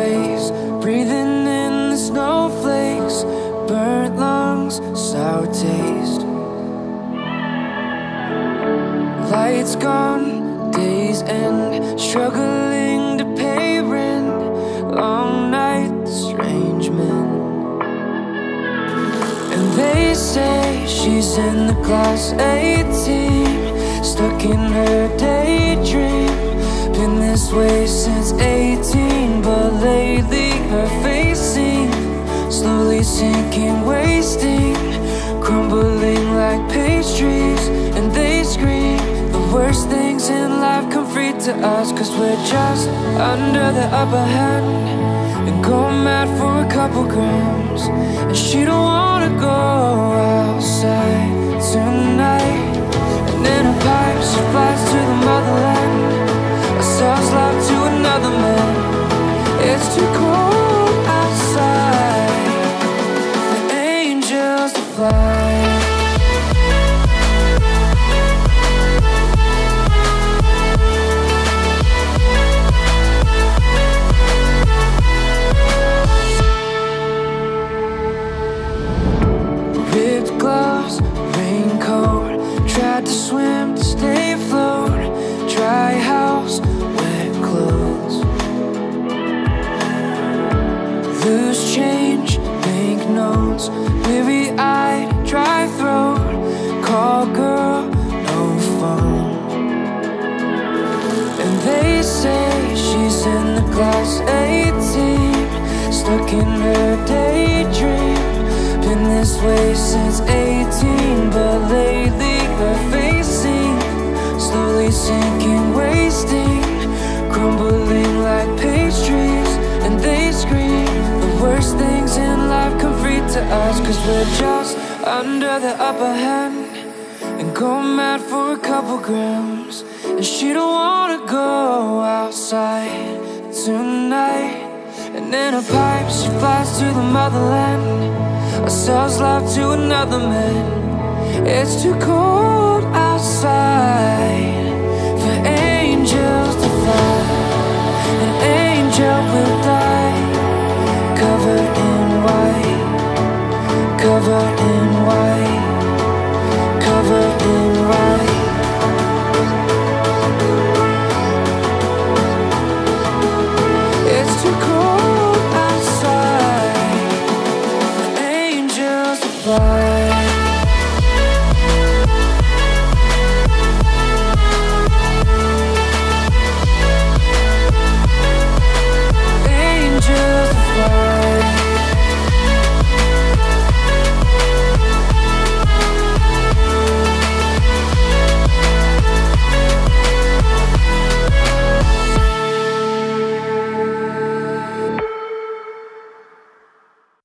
face, breathing in the snowflakes, burnt lungs, sour taste. Lights gone, days end, struggling to pay rent. Long night, strange men. And they say she's in the class A team, stuck in her daydream. Been this way sinking, wasting, crumbling like pastries. And they scream the worst things in life come free to us, cause we're just under the upper hand and go mad for a couple grams. And she don't wanna go outside tonight. And in a pipe, she flies to the motherland. Ourselves love to another man. It's too fly. Ripped raincoat Tried to swim to stay afloat Dry house, wet clothes Loose change, bank notes Weary-eyed, In her daydream Been this way since 18 But lately her face seems Slowly sinking, wasting Crumbling like pastries And they scream The worst things in life come free to us Cause we're just under the upper hand and go mad for a couple grams. And she don't wanna go outside tonight. And in a pipe, she flies to the motherland. Sells love to another man. It's too cold outside for angels to fly. An angel will die, covered in white, covered in white cold